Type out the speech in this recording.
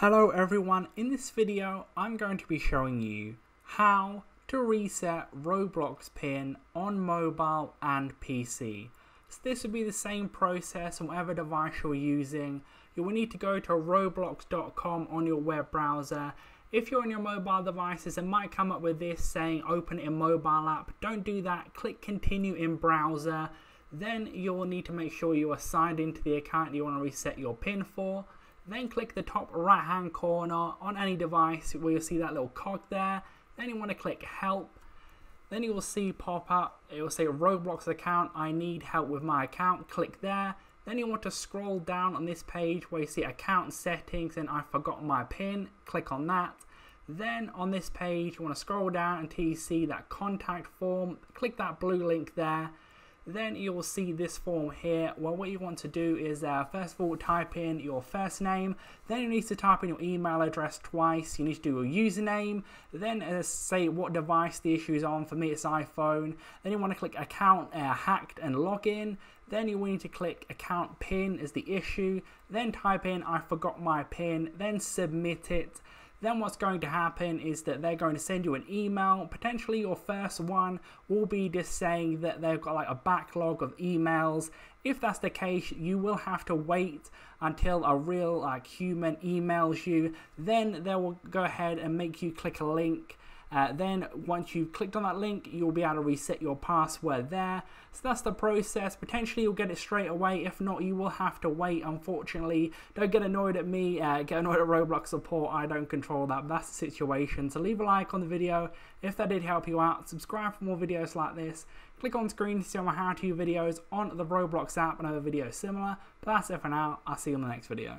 Hello everyone, in this video I'm going to be showing you how to reset Roblox pin on mobile and PC. So this will be the same process on whatever device you're using. You will need to go to roblox.com on your web browser. If you're on your mobile devices, it might come up with this saying open in mobile app. Don't do that, click continue in browser. Then you'll need to make sure you are signed into the account you want to reset your pin for. Then click the top right hand corner on any device where you'll see that little cog there. Then you want to click help. Then you will see pop up, it will say Roblox account, I need help with my account. Click there. Then you want to scroll down on this page where you see account settings and I forgot my pin. Click on that. Then on this page, you want to scroll down until you see that contact form. Click that blue link there then you will see this form here. Well what you want to do is uh, first of all type in your first name. Then you need to type in your email address twice. You need to do a username. Then uh, say what device the issue is on. For me it's iphone. Then you want to click account uh, hacked and login. Then you will need to click account pin as the issue. Then type in i forgot my pin. Then submit it then what's going to happen is that they're going to send you an email. Potentially your first one will be just saying that they've got like a backlog of emails. If that's the case, you will have to wait until a real like human emails you. Then they will go ahead and make you click a link uh, then once you've clicked on that link, you'll be able to reset your password there. So that's the process. Potentially you'll get it straight away. If not, you will have to wait, unfortunately. Don't get annoyed at me, uh, get annoyed at Roblox support. I don't control that, that's the situation. So leave a like on the video if that did help you out. Subscribe for more videos like this. Click on screen to see my how-to videos on the Roblox app and other videos similar. But that's it for now. I'll see you in the next video.